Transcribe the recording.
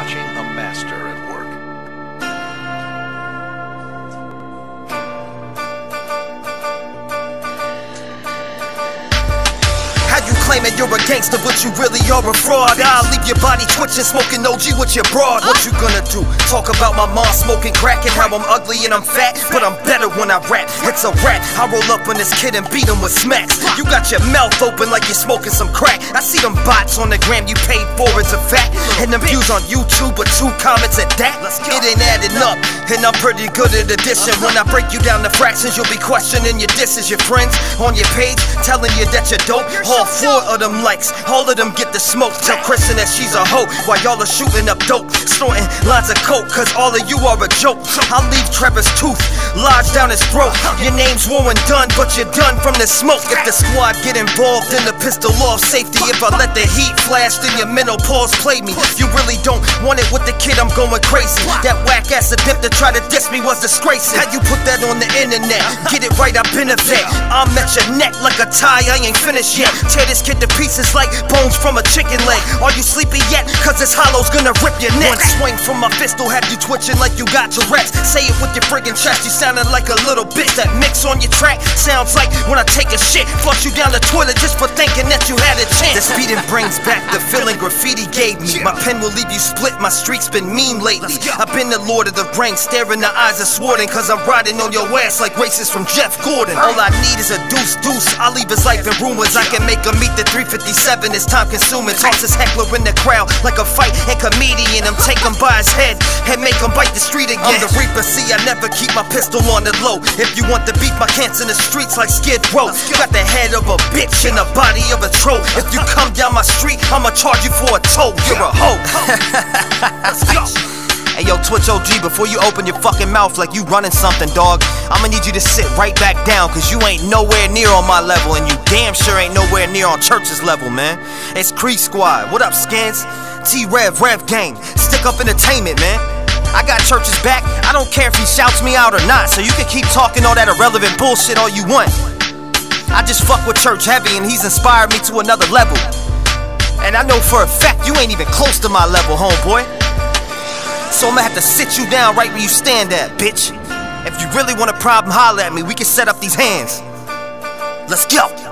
watching a master at work. Claiming you're a gangster, but you really are a fraud? I'll leave your body twitching, smoking OG with your broad. What you gonna do? Talk about my mom smoking crack and how I'm ugly and I'm fat, but I'm better when I rap. It's a rap. I roll up on this kid and beat him with smacks. You got your mouth open like you're smoking some crack. I see them bots on the gram you paid for as a fact. And them views on YouTube, but two comments at that. It ain't adding up, and I'm pretty good at addition. When I break you down to fractions, you'll be questioning your disses. Your friends on your page telling you that you're dope. All four of them likes, all of them get the smoke. Tell Kristen that she's a hoe while y'all are shooting up dope. Snorting lines of coke, cause all of you are a joke. I'll leave Trevor's tooth lodged down his throat. Your name's Warren Dunn, but you're done from the smoke. If the squad get involved in the pistol off safety, if I let the heat flash, then your mental pause play me. You really don't want it with the kid, I'm going crazy. That whack ass attempt to try to diss me was disgracing. How you put that on the internet? Get it right, I've been a vet. I'm at your neck like a tie, I ain't finished yet. Tear this to pieces like bones from a chicken leg. Are you sleepy yet? Cause this hollow's gonna rip your neck. One swing from my pistol have you twitching like you got Tourette's. Say it with your friggin' chest, you sounding like a little bitch. That mix on your track sounds like when I take a shit. Flush you down the toilet just for thinking that you had a This beating brings back the feeling graffiti gave me. My pen will leave you split, my streak's been mean lately. I've been the Lord of the Rings, staring the eyes of Sauron, cause I'm riding on your ass like racists from Jeff Gordon. All I need is a deuce deuce, I'll leave his life in ruins. I can make him meet the 357, it's time consuming. Toss his heckler in the crowd like a fight and comedian. I'm take him by his head and make him bite the street again. I'm the Reaper, see, I never keep my pistol on the low. If you want to beat my cans in the streets like Skid Row, got the head of a bitch and the body of a troll. If you come down my street, I'ma charge you for a toll. You're a hoe. Let's go. Hey yo, Twitch OG, before you open your fucking mouth like you running something, dog, I'ma need you to sit right back down, cause you ain't nowhere near on my level, and you damn sure ain't nowhere near on Church's level, man. It's Creek Squad. What up, Skins? T Rev, Rev Gang. Stick up entertainment, man. I got Church's back. I don't care if he shouts me out or not, so you can keep talking all that irrelevant bullshit all you want. I just fuck with Church heavy, and he's inspired me to another level. And I know for a fact you ain't even close to my level, homeboy. So I'ma have to sit you down right where you stand at, bitch. If you really want a problem, holler at me. We can set up these hands. Let's go.